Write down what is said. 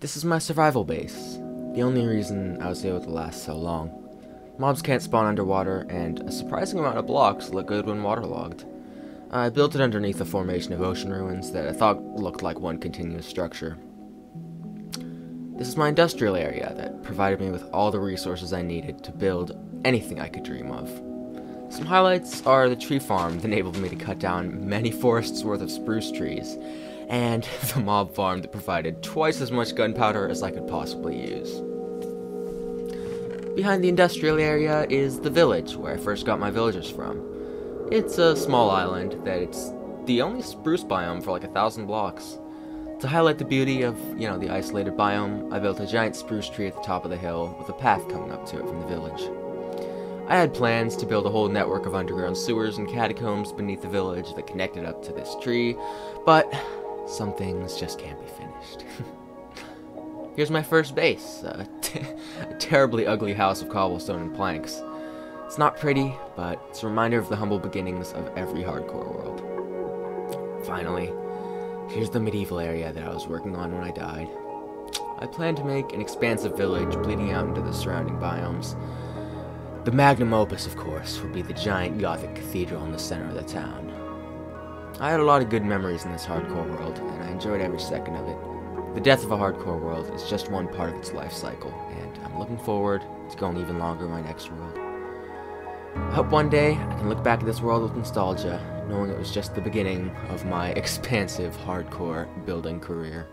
This is my survival base. The only reason I was able to last so long. Mobs can't spawn underwater, and a surprising amount of blocks look good when waterlogged. I built it underneath a formation of ocean ruins that I thought looked like one continuous structure. This is my industrial area that provided me with all the resources I needed to build anything I could dream of. Some highlights are the tree farm that enabled me to cut down many forests worth of spruce trees, and the mob farm that provided twice as much gunpowder as I could possibly use. Behind the industrial area is the village where I first got my villagers from. It's a small island that it's the only spruce biome for like a thousand blocks. To highlight the beauty of, you know, the isolated biome, I built a giant spruce tree at the top of the hill with a path coming up to it from the village. I had plans to build a whole network of underground sewers and catacombs beneath the village that connected up to this tree, but some things just can't be finished. Here's my first base, a, terribly ugly house of cobblestone and planks. It's not pretty, but it's a reminder of the humble beginnings of every hardcore world. Finally, here's the medieval area that I was working on when I died. I plan to make an expansive village bleeding out into the surrounding biomes. The magnum opus, of course, would be the giant Gothic cathedral in the center of the town. I had a lot of good memories in this hardcore world, and I enjoyed every second of it. The death of a hardcore world is just one part of its life cycle, and I'm looking forward to going even longer in my next world. I hope one day I can look back at this world with nostalgia, knowing it was just the beginning of my expansive hardcore building career.